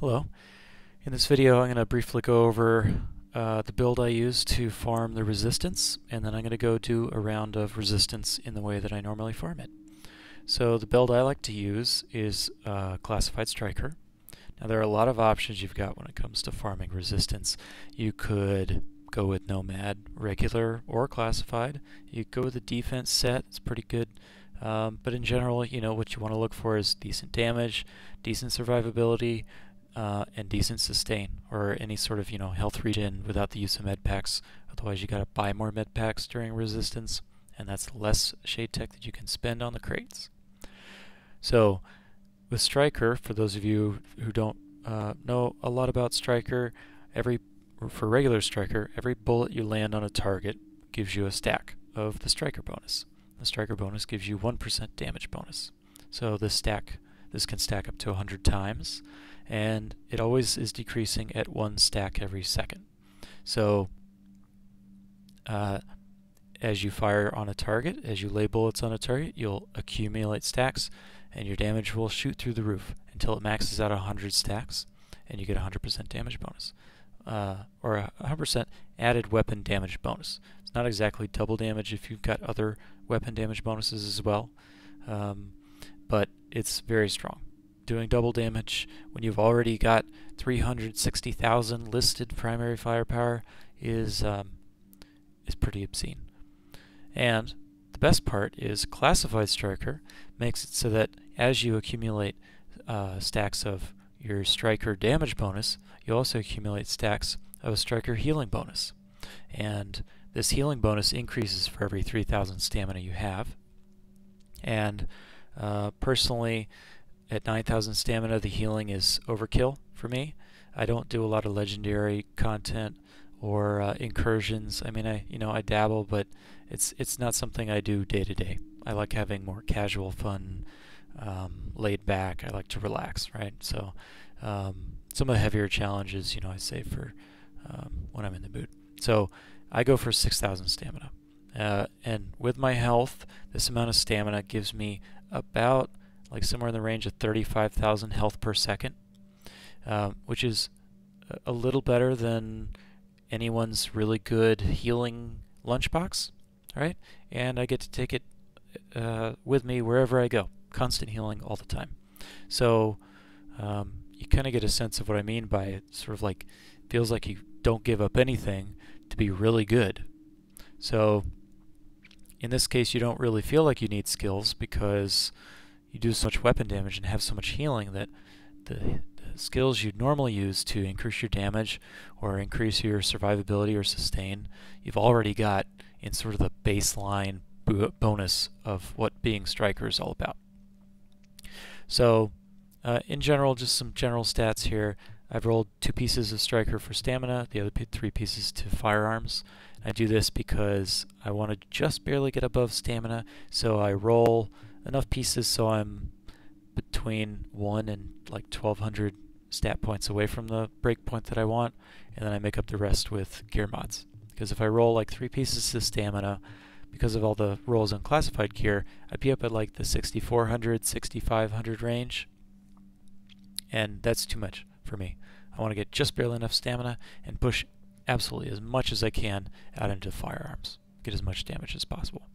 Hello. In this video I'm going to briefly go over uh, the build I use to farm the resistance and then I'm going to go do a round of resistance in the way that I normally farm it. So the build I like to use is uh, Classified Striker. Now there are a lot of options you've got when it comes to farming resistance. You could go with Nomad, regular or classified. You could go with the defense set, it's pretty good. Um, but in general, you know, what you want to look for is decent damage, decent survivability, uh, and decent sustain, or any sort of, you know, health regen without the use of med packs. Otherwise, you gotta buy more med packs during resistance, and that's less shade tech that you can spend on the crates. So, with Striker, for those of you who don't uh, know a lot about Striker, every for regular Striker, every bullet you land on a target gives you a stack of the Striker bonus. The Striker bonus gives you 1% damage bonus. So this stack, this can stack up to 100 times, and it always is decreasing at one stack every second. So uh, as you fire on a target, as you lay bullets on a target, you'll accumulate stacks and your damage will shoot through the roof until it maxes out 100 stacks and you get 100% damage bonus. Uh, or 100% added weapon damage bonus. It's not exactly double damage if you've got other weapon damage bonuses as well, um, but it's very strong doing double damage when you've already got 360,000 listed primary firepower is um, is pretty obscene. And the best part is Classified Striker makes it so that as you accumulate uh, stacks of your Striker damage bonus, you also accumulate stacks of a Striker healing bonus. And this healing bonus increases for every 3,000 stamina you have. And uh, personally, at 9,000 stamina, the healing is overkill for me. I don't do a lot of legendary content or uh, incursions. I mean, I you know I dabble, but it's it's not something I do day to day. I like having more casual fun, um, laid back. I like to relax, right? So um, some of the heavier challenges, you know, I save for um, when I'm in the mood. So I go for 6,000 stamina, uh, and with my health, this amount of stamina gives me about like somewhere in the range of 35,000 health per second, um, which is a little better than anyone's really good healing lunchbox, right? And I get to take it uh, with me wherever I go, constant healing all the time. So um, you kind of get a sense of what I mean by it. Sort of like feels like you don't give up anything to be really good. So in this case, you don't really feel like you need skills because you do so much weapon damage and have so much healing that the, the skills you'd normally use to increase your damage or increase your survivability or sustain, you've already got in sort of the baseline bonus of what being striker is all about. So, uh, in general, just some general stats here. I've rolled two pieces of striker for stamina, the other three pieces to firearms. I do this because I want to just barely get above stamina, so I roll enough pieces so I'm between 1 and like 1200 stat points away from the breakpoint that I want, and then I make up the rest with gear mods. Because if I roll like 3 pieces of stamina, because of all the rolls on classified gear, I'd be up at like the 6400, 6500 range, and that's too much for me. I want to get just barely enough stamina and push absolutely as much as I can out into firearms. Get as much damage as possible.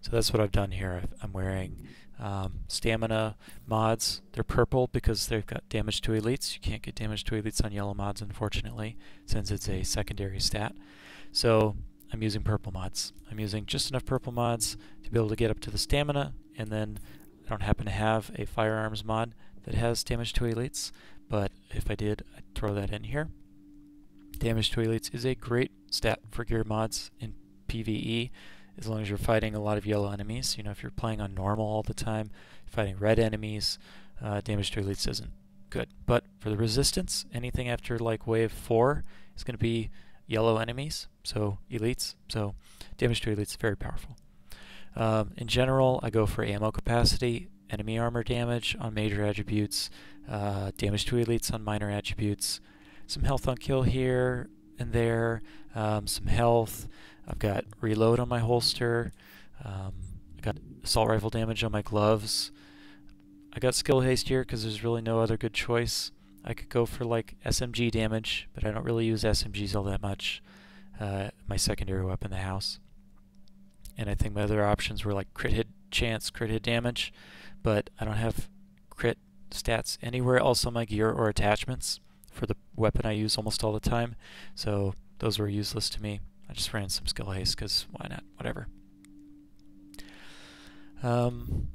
So that's what I've done here. I'm wearing um, stamina mods. They're purple because they've got damage to elites. You can't get damage to elites on yellow mods, unfortunately, since it's a secondary stat. So I'm using purple mods. I'm using just enough purple mods to be able to get up to the stamina, and then I don't happen to have a firearms mod that has damage to elites, but if I did, I'd throw that in here. Damage to elites is a great stat for gear mods in PvE as long as you're fighting a lot of yellow enemies. You know, if you're playing on normal all the time, fighting red enemies, uh, damage to elites isn't good. But for the resistance, anything after like wave 4 is going to be yellow enemies, so elites. So damage to elites is very powerful. Um, in general, I go for ammo capacity, enemy armor damage on major attributes, uh, damage to elites on minor attributes, some health on kill here and there, um, some health, I've got reload on my holster. Um, I got assault rifle damage on my gloves. I got skill haste here because there's really no other good choice. I could go for like SMG damage, but I don't really use SMGs all that much. Uh, my secondary weapon, the house. And I think my other options were like crit hit chance, crit hit damage, but I don't have crit stats anywhere else on my gear or attachments for the weapon I use almost all the time, so those were useless to me. I just ran some skill haste because why not? Whatever. Um,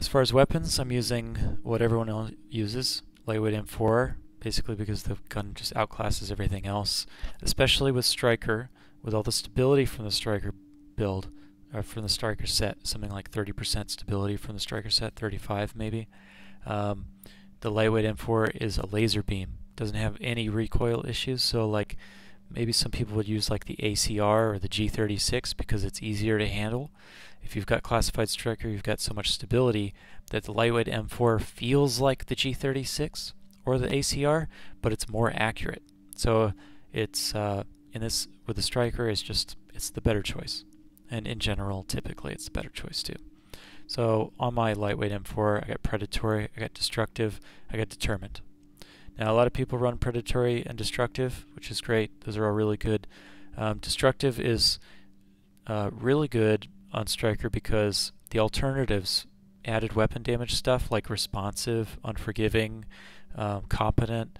as far as weapons, I'm using what everyone else uses, lightweight M4, basically because the gun just outclasses everything else, especially with Striker, with all the stability from the Striker build, or from the Striker set, something like 30% stability from the Striker set, 35 maybe. Um, the lightweight M4 is a laser beam, doesn't have any recoil issues, so like maybe some people would use like the ACR or the G36 because it's easier to handle. If you've got classified striker, you've got so much stability that the lightweight M4 feels like the G36 or the ACR, but it's more accurate. So it's uh, in this with the striker, it's just it's the better choice, and in general, typically it's the better choice too. So on my lightweight M4, I got predatory, I got destructive, I got determined. Now a lot of people run predatory and destructive, which is great. Those are all really good. Um, destructive is uh, really good on Striker because the alternatives, added weapon damage stuff like responsive, unforgiving, um, competent,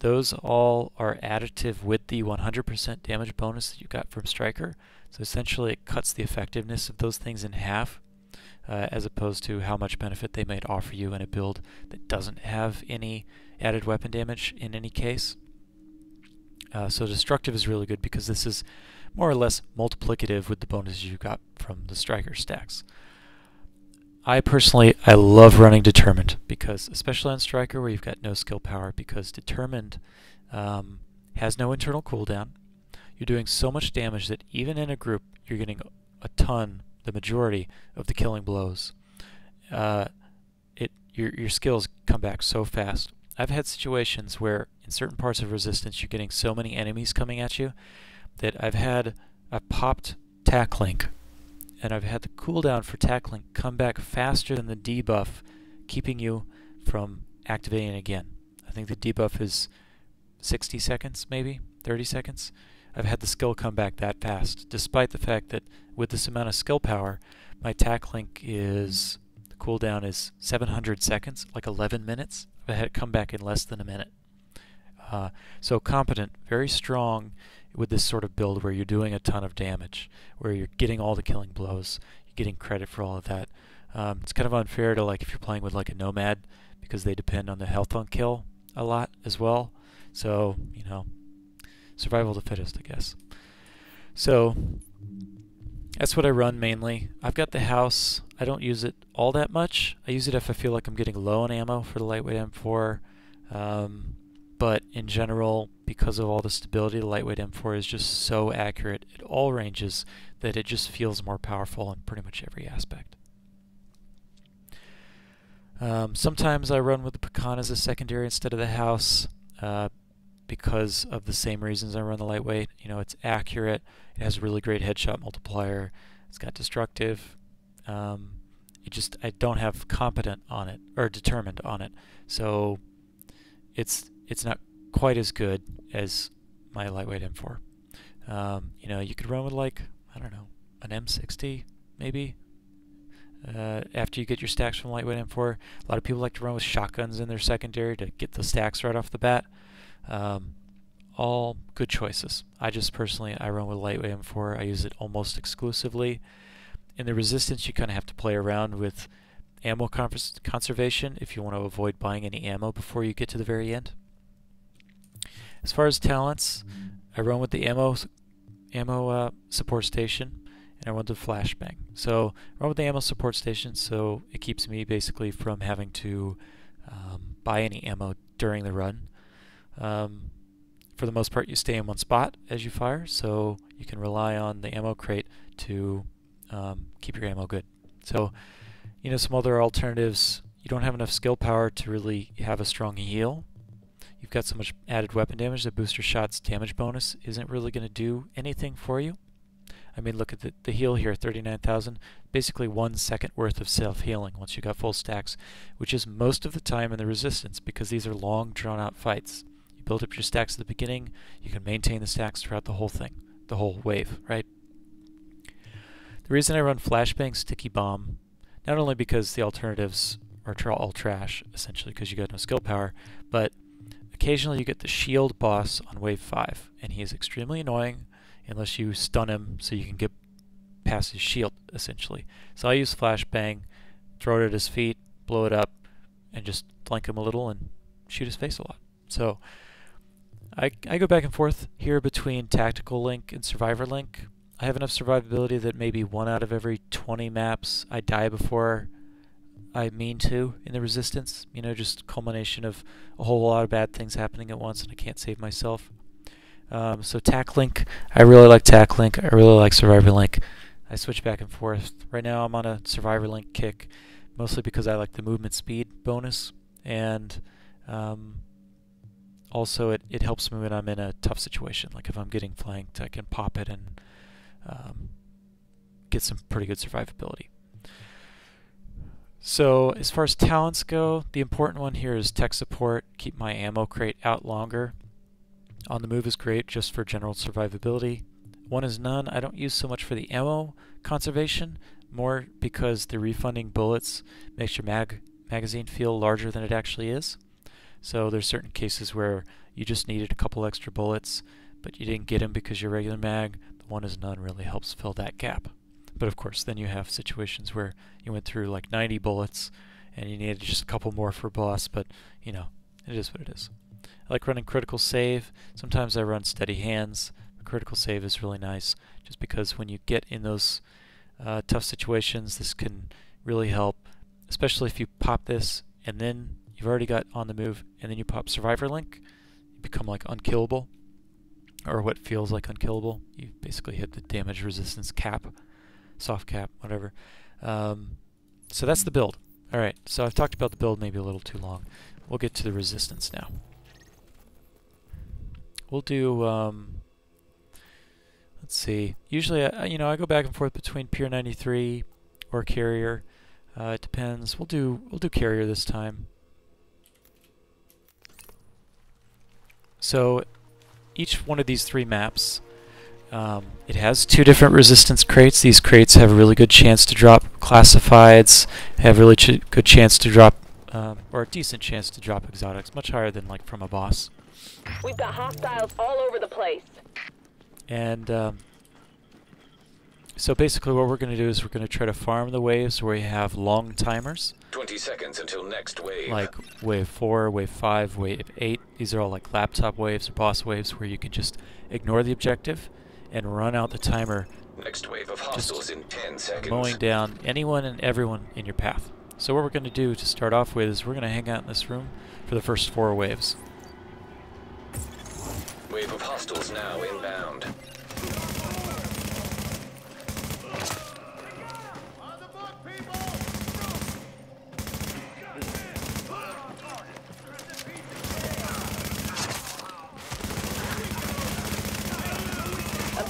those all are additive with the 100% damage bonus that you got from Striker. So essentially it cuts the effectiveness of those things in half uh, as opposed to how much benefit they might offer you in a build that doesn't have any added weapon damage in any case. Uh, so destructive is really good because this is more or less multiplicative with the bonuses you got from the striker stacks. I personally, I love running Determined because, especially on Striker where you've got no skill power, because Determined um, has no internal cooldown. You're doing so much damage that even in a group, you're getting a ton, the majority of the killing blows. Uh, it your your skills come back so fast. I've had situations where in certain parts of Resistance, you're getting so many enemies coming at you that I've had a popped TAC Link and I've had the cooldown for TAC Link come back faster than the debuff, keeping you from activating again. I think the debuff is 60 seconds, maybe 30 seconds. I've had the skill come back that fast, despite the fact that with this amount of skill power, my TAC Link is the cooldown is 700 seconds, like 11 minutes. Had come back in less than a minute. Uh, so competent, very strong with this sort of build where you're doing a ton of damage, where you're getting all the killing blows, you're getting credit for all of that. Um, it's kind of unfair to like if you're playing with like a nomad because they depend on the health on kill a lot as well. So, you know, survival of the fittest, I guess. So, that's what I run mainly. I've got the house. I don't use it all that much. I use it if I feel like I'm getting low on ammo for the lightweight M4. Um, but in general, because of all the stability, the lightweight M4 is just so accurate at all ranges that it just feels more powerful in pretty much every aspect. Um, sometimes I run with the Pecan as a secondary instead of the house uh, because of the same reasons I run the lightweight. You know, it's accurate, it has a really great headshot multiplier, it's got destructive. Um, it just I don't have competent on it or determined on it, so it's it's not quite as good as my lightweight M4. Um, you know, you could run with like, I don't know, an M60 maybe. Uh, after you get your stacks from lightweight M4, a lot of people like to run with shotguns in their secondary to get the stacks right off the bat. Um, all good choices. I just personally, I run with lightweight M4. I use it almost exclusively. In the resistance, you kind of have to play around with ammo conservation if you want to avoid buying any ammo before you get to the very end. As far as talents, I run with the ammo ammo uh, support station, and I run the flashbang. So I run with the ammo support station, so it keeps me basically from having to um, buy any ammo during the run. Um, for the most part, you stay in one spot as you fire, so you can rely on the ammo crate to um, keep your ammo good. So, you know, some other alternatives, you don't have enough skill power to really have a strong heal, You've got so much added weapon damage that booster shot's damage bonus isn't really going to do anything for you. I mean, look at the, the heal here, 39,000. Basically one second worth of self-healing once you got full stacks, which is most of the time in the resistance because these are long, drawn-out fights. You build up your stacks at the beginning, you can maintain the stacks throughout the whole thing, the whole wave, right? The reason I run Flashbang Sticky Bomb, um, not only because the alternatives are tra all trash, essentially because you got no skill power, but occasionally you get the shield boss on wave 5, and he is extremely annoying unless you stun him so you can get past his shield, essentially. So I use Flashbang, throw it at his feet, blow it up, and just flank him a little and shoot his face a lot. So I, I go back and forth here between Tactical Link and Survivor Link. I have enough survivability that maybe one out of every 20 maps I die before I mean to in the Resistance. You know, just culmination of a whole lot of bad things happening at once and I can't save myself. Um, so TAC Link, I really like TAC Link. I really like Survivor Link. I switch back and forth. Right now I'm on a Survivor Link kick, mostly because I like the movement speed bonus, and um, also it, it helps me when I'm in a tough situation. Like if I'm getting flanked, I can pop it and um, get some pretty good survivability. So as far as talents go, the important one here is tech support. Keep my ammo crate out longer. On the move is great just for general survivability. One is none. I don't use so much for the ammo conservation, more because the refunding bullets makes your mag magazine feel larger than it actually is. So there's certain cases where you just needed a couple extra bullets, but you didn't get them because your regular mag, one is none really helps fill that gap. But of course, then you have situations where you went through like 90 bullets and you needed just a couple more for boss, but you know, it is what it is. I like running critical save. Sometimes I run steady hands. Critical save is really nice just because when you get in those uh, tough situations, this can really help, especially if you pop this and then you've already got on the move and then you pop Survivor Link, you become like unkillable, or what feels like unkillable. You basically hit the damage resistance cap, soft cap, whatever. Um, so that's the build. Alright, so I've talked about the build maybe a little too long. We'll get to the resistance now. We'll do, um, let's see, usually, I, you know, I go back and forth between Pier 93 or Carrier. Uh, it depends. We'll do, we'll do Carrier this time. So, each one of these three maps, um, it has two different resistance crates. These crates have a really good chance to drop classifieds, have really ch good chance to drop, um, or a decent chance to drop exotics, much higher than like from a boss. We've got hostiles all over the place. And um, so basically what we're going to do is we're going to try to farm the waves where we have long timers. 20 seconds until next wave. Like wave 4, wave 5, wave 8. These are all like laptop waves or boss waves where you can just ignore the objective and run out the timer. Next wave of hostiles in 10 seconds. Mowing down anyone and everyone in your path. So what we're going to do to start off with is we're going to hang out in this room for the first four waves. Wave of hostiles now inbound.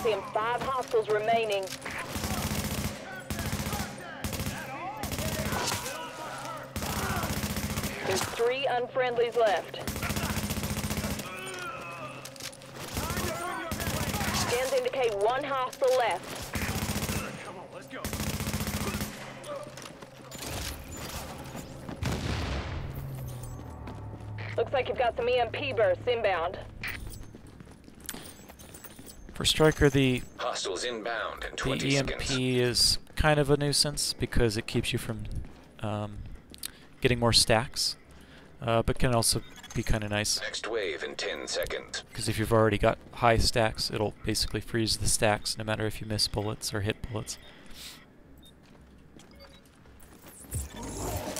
I'm five hostiles remaining. There's three unfriendlies left. Scans indicate one hostile left. Looks like you've got some EMP bursts inbound. For Striker, the inbound in The EMP seconds. is kind of a nuisance because it keeps you from um, getting more stacks, uh, but can also be kind of nice Next wave in 10 seconds. because if you've already got high stacks, it'll basically freeze the stacks no matter if you miss bullets or hit bullets.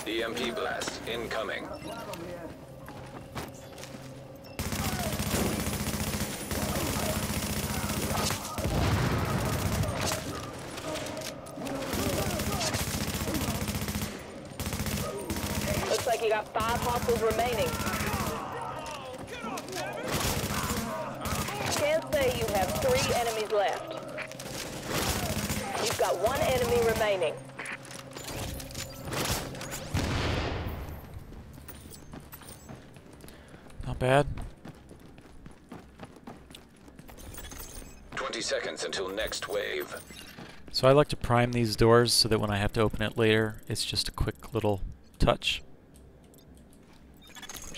EMP blast incoming. Five hostiles remaining. Scans say you have three enemies left. You've got one enemy remaining. Not bad. 20 seconds until next wave. So I like to prime these doors so that when I have to open it later, it's just a quick little touch.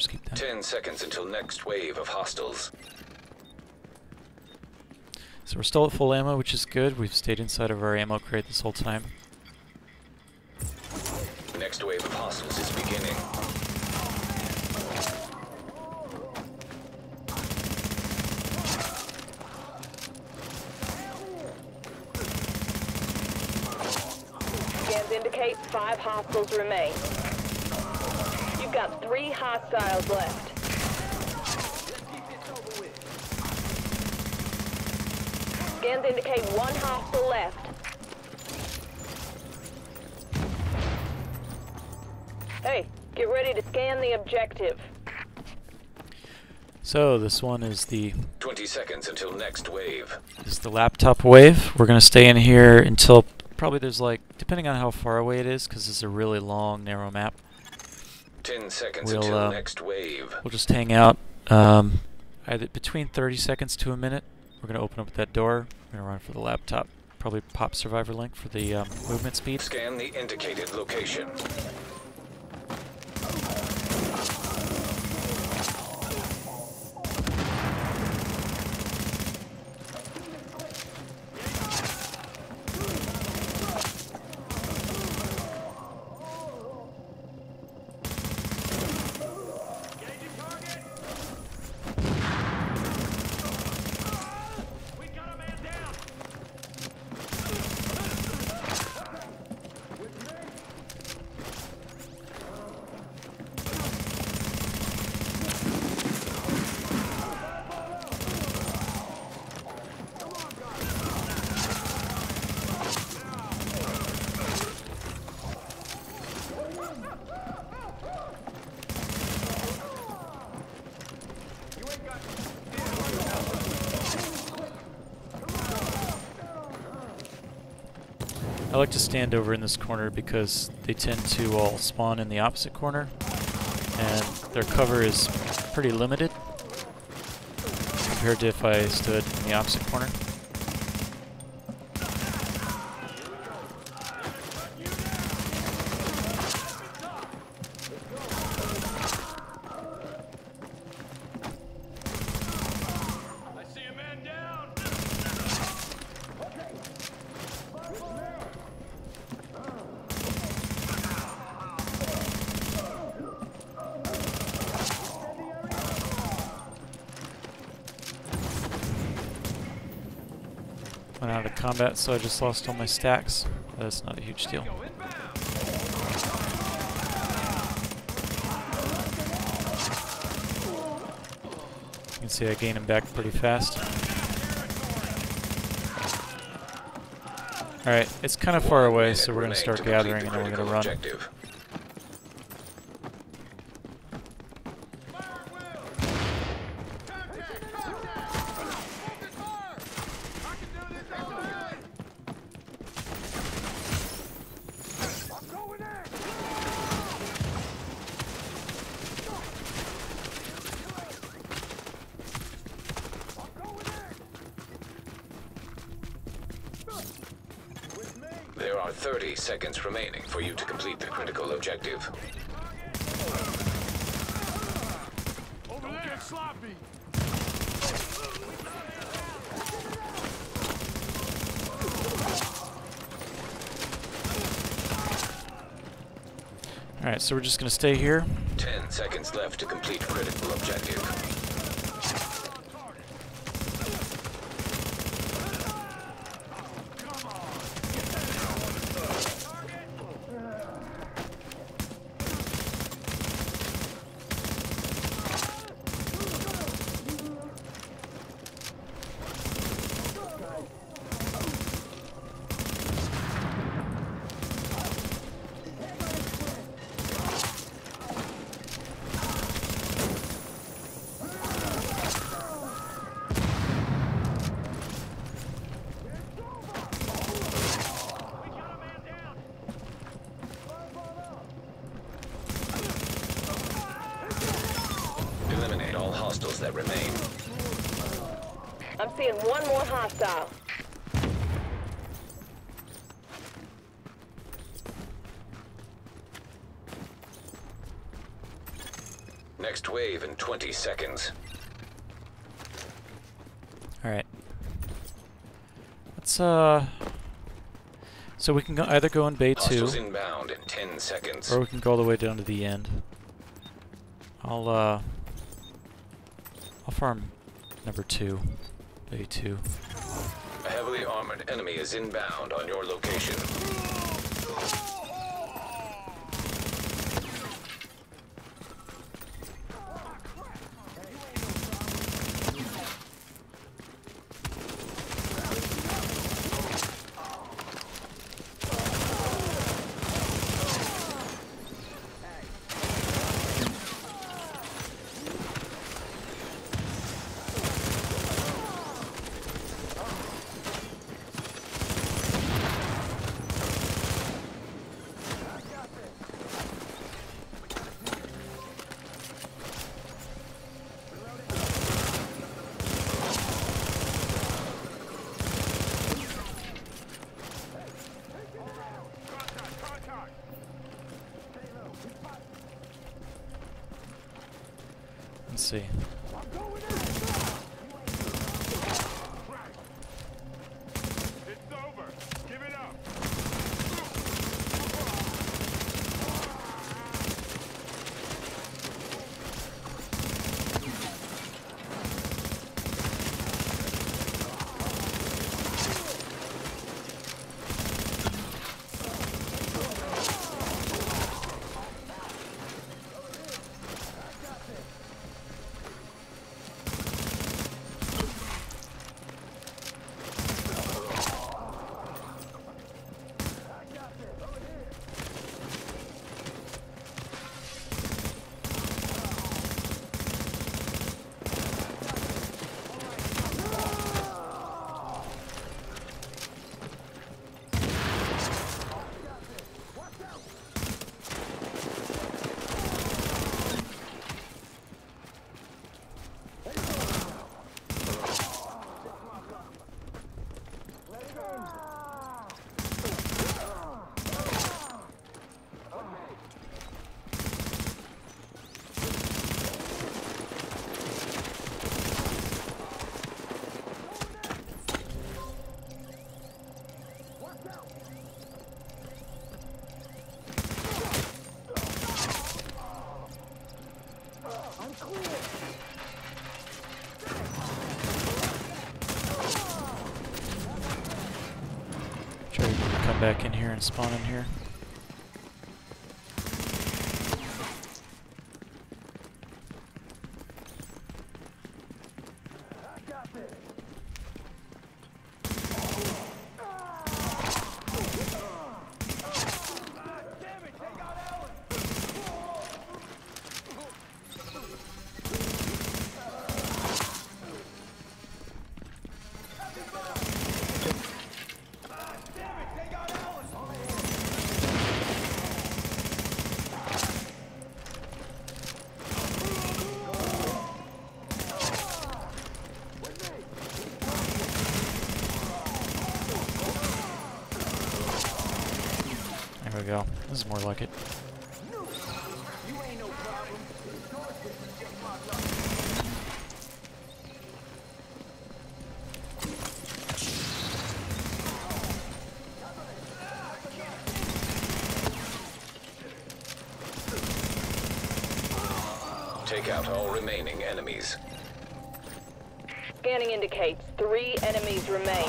Just keep that. 10 seconds until next wave of hostiles. So we're still at full ammo, which is good. We've stayed inside of our ammo crate this whole time. Next wave of hostiles is beginning. Scans indicate five hostiles remain. You've got three hostiles left. Scans indicate one hostile left. Hey, get ready to scan the objective. So this one is the 20 seconds until next wave. is the laptop wave. We're gonna stay in here until probably there's like depending on how far away it is, because it's a really long, narrow map. 10 seconds We'll, until uh, next wave. We'll just hang out um, either between 30 seconds to a minute. We're gonna open up that door. We're gonna run for the laptop. Probably pop survivor link for the um, movement speed. Scan the indicated location. Like to stand over in this corner because they tend to all spawn in the opposite corner, and their cover is pretty limited compared to if I stood in the opposite corner. Of combat, so I just lost all my stacks. That's not a huge deal. You can see I gain them back pretty fast. Alright, it's kind of far away, so we're going to start gathering and then we're going to run. Objective. Fire at will. Contact. Contact. Focus fire. I can do this all right. I'm going in. I'm going in. With me. There are 30 seconds remaining for you to complete the critical objective. Over Don't get sloppy. Alright, so we're just going to stay here. 10 seconds left to complete critical objective. Hostile. Next wave in 20 seconds. Alright. Let's, uh... So we can go either go in Bay 2, inbound in 10 seconds. or we can go all the way down to the end. I'll, uh... I'll farm number 2. Bay 2. A heavily armored enemy is inbound on your location. Back in here and spawn in here. There we go. This is more like it. Take out all remaining enemies. Scanning indicates three enemies remain.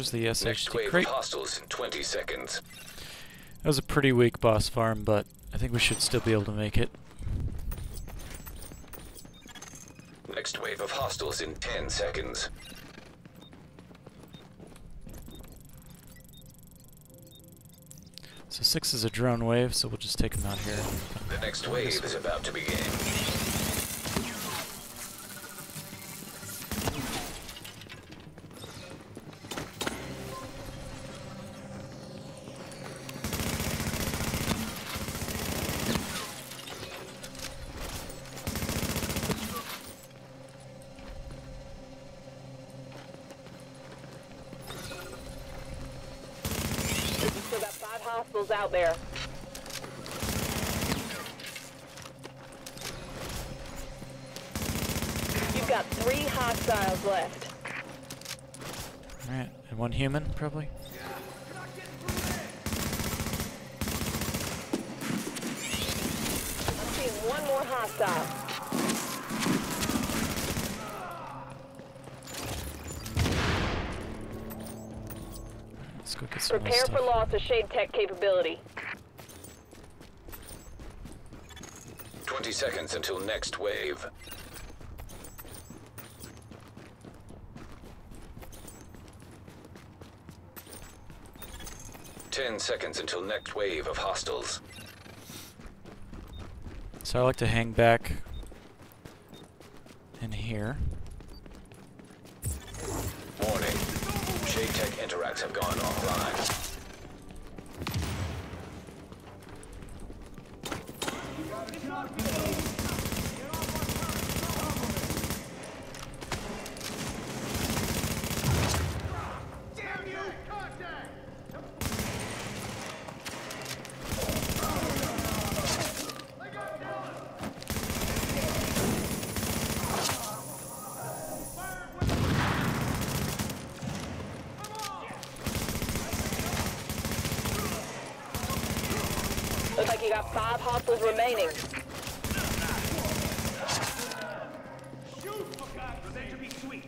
Here's the SXT crate. Hostiles in 20 seconds. That was a pretty weak boss farm, but I think we should still be able to make it. Next wave of hostiles in 10 seconds. So six is a drone wave, so we'll just take them out here. The next wave is about to begin. Out there. You've got three hostiles left. Alright, and one human, probably? I'm seeing one more hostile. Let's go get some more Prepare for loss of Shade Tech capability. 20 seconds until next wave. Ten seconds until next wave of hostiles. So I like to hang back Looks like you got five hostiles remaining. Shoot! For God's sake, to be sweet!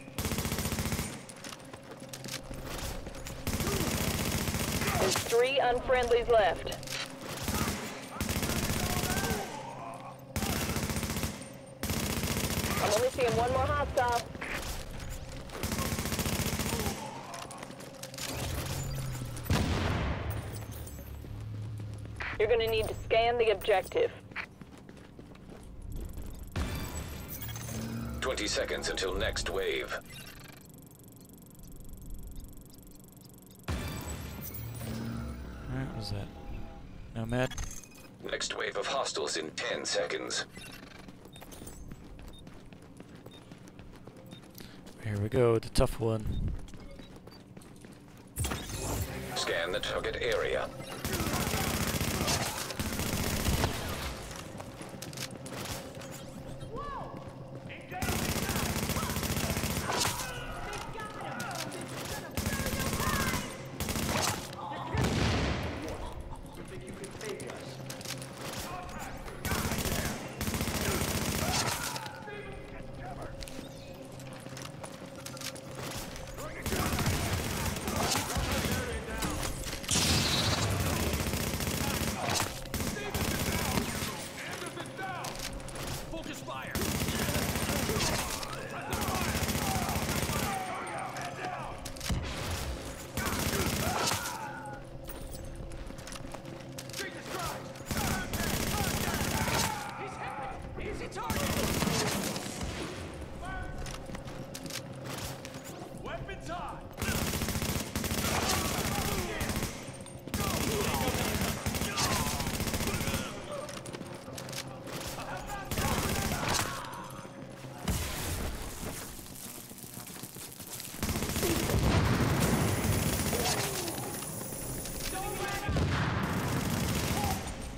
There's three unfriendlies left. I'm only seeing one more hostile. You're gonna need to scan the objective. 20 seconds until next wave. Alright, what was that? Nomad? Next wave of hostiles in 10 seconds. Here we go, the tough one. Scan the target area. Focus fire! Jesus Christ! He's hit me! Easy target! Weapons hot!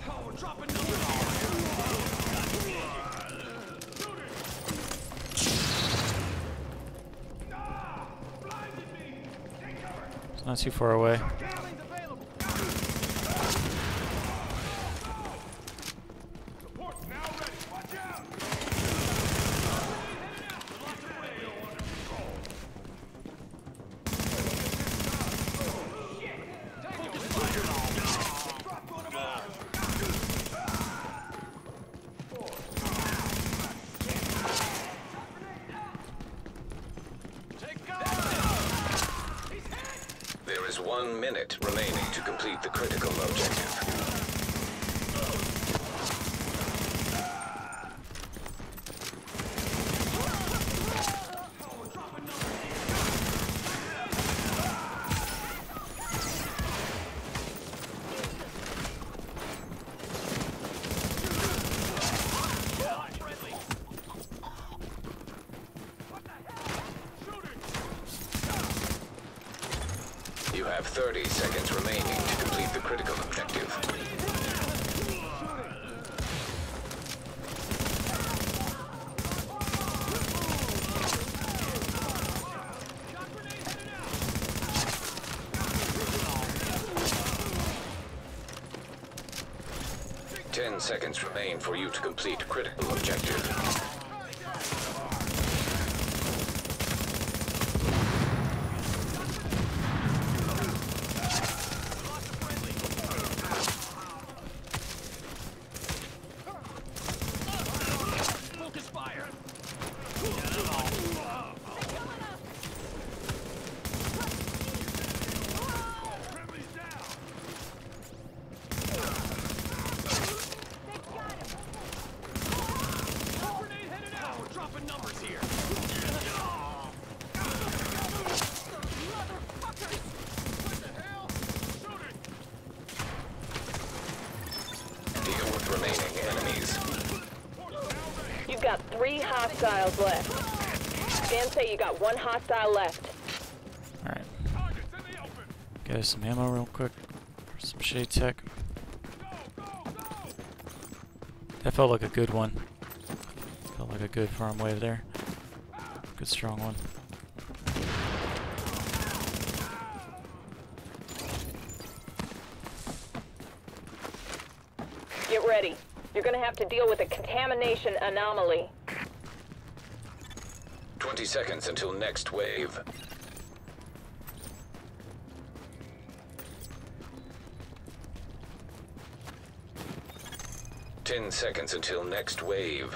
Oh, we're dropping It's not too far away. Support's now ready. Watch out! There There is one minute remaining to complete the critical objective. You have 30 seconds remaining to complete the critical objective. Ten seconds remain for you to complete critical objective. Focus fire. Friendly's down. Grenade headed out. We're dropping numbers here. What the hell? Shoot it. Deal with remaining enemies. You've got three hostiles left. Scans say you got one hostile left. Alright. Targets in the open. Guys, some ammo real quick. For some shade tech. That felt like a good one. Felt like a good farm wave there. Good strong one. Get ready. You're gonna have to deal with a contamination anomaly. 20 seconds until next wave. Ten seconds until next wave.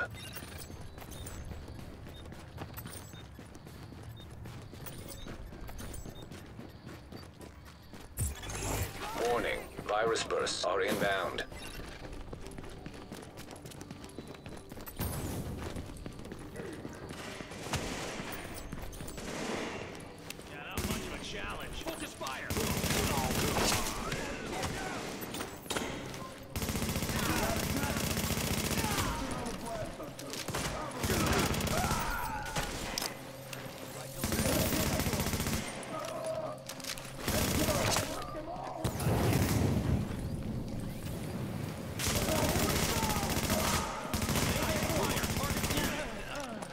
Warning, virus bursts are inbound. Yeah, not much of a challenge. Focus fire.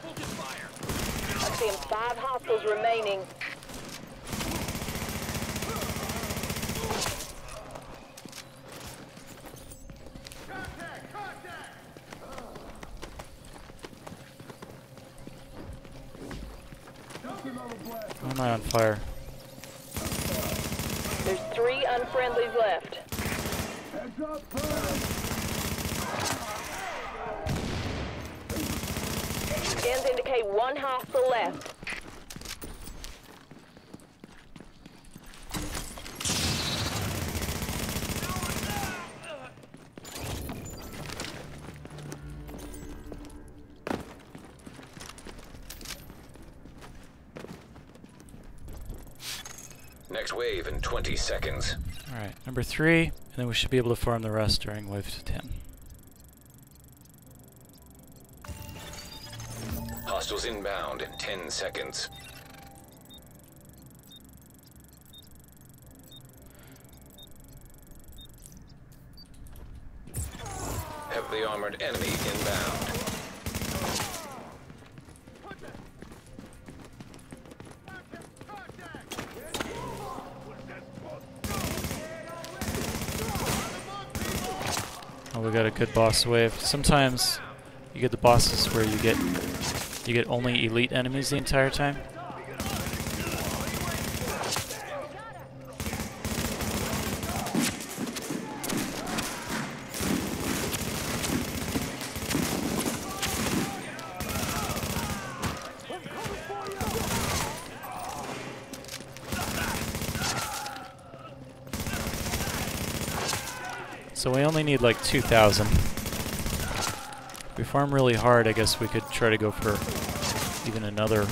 Focus fire. I'm seeing five hostiles remaining. Contact, contact. Why am I on fire? There's three unfriendlies left. Scans indicate one hostile left. Next wave in 20 seconds. Alright, number three, and then we should be able to farm the rest during wave 10. Hostiles inbound in 10 seconds. Heavily armored enemy inbound. Oh, we got a good boss wave. Sometimes you get the bosses where you get you get only elite enemies the entire time. So we only need like 2,000. If we farm really hard, I guess we could try to go for even another.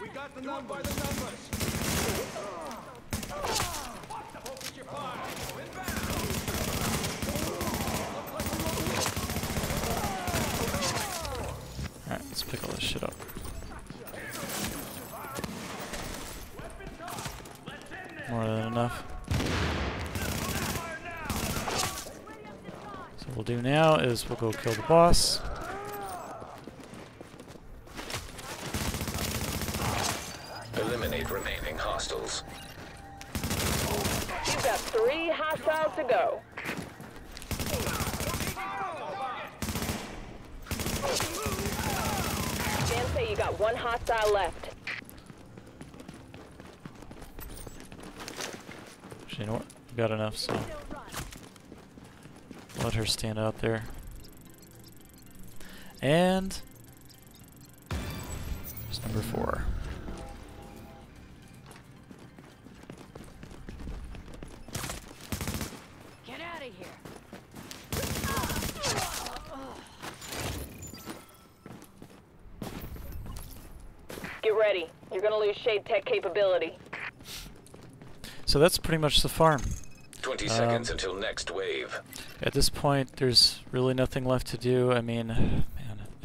We got the number by the numbers. Focus your fire. Inbound. Alright, let's pick all this shit up. More than enough. So what we'll do now we'll go kill the boss. Eliminate remaining hostiles. You've got three hostiles to go. Scans say you got one hostile left. Actually, you know what? We got enough, so let her stand out there. And there's number four. Get out of here. Get ready. You're gonna lose shade tech capability. So that's pretty much the farm. 20 Um, seconds until next wave. At this point, there's really nothing left to do. I mean, man,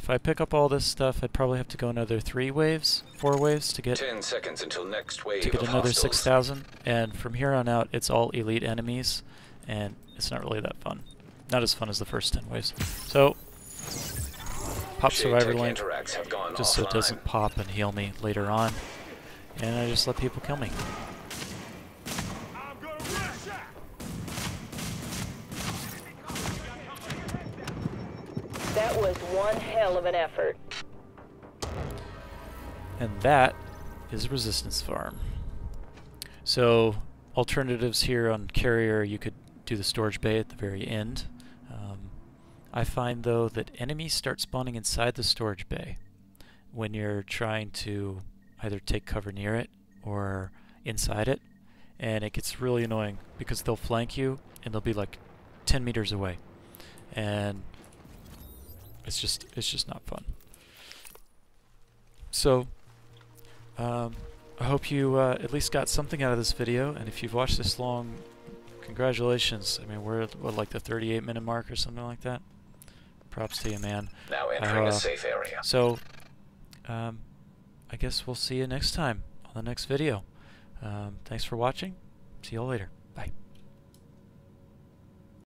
if I pick up all this stuff, I'd probably have to go another three waves, four waves to get 10 seconds until next wave to get another hostiles. 6,000. And from here on out, it's all elite enemies, and it's not really that fun. Not as fun as the first 10 waves. So, pop survivor lane link interacts have gone just so it doesn't pop and heal me later on. And I just let people kill me. I'm gonna rush out. That was one hell of an effort. And that is Resistance Farm. So, alternatives here on Carrier, you could do the storage bay at the very end. Um, I find, though, that enemies start spawning inside the storage bay when you're trying to either take cover near it or inside it. And it gets really annoying because they'll flank you and they'll be like 10 meters away. And it's just it's just not fun. So, um, I hope you uh, at least got something out of this video, and if you've watched this long, congratulations. I mean, we're at what, like the 38 minute mark or something like that. Props to you, man. Now entering Uh, a safe area. So, um, I guess we'll see you next time on the next video. Um, thanks for watching. See you all later. Bye.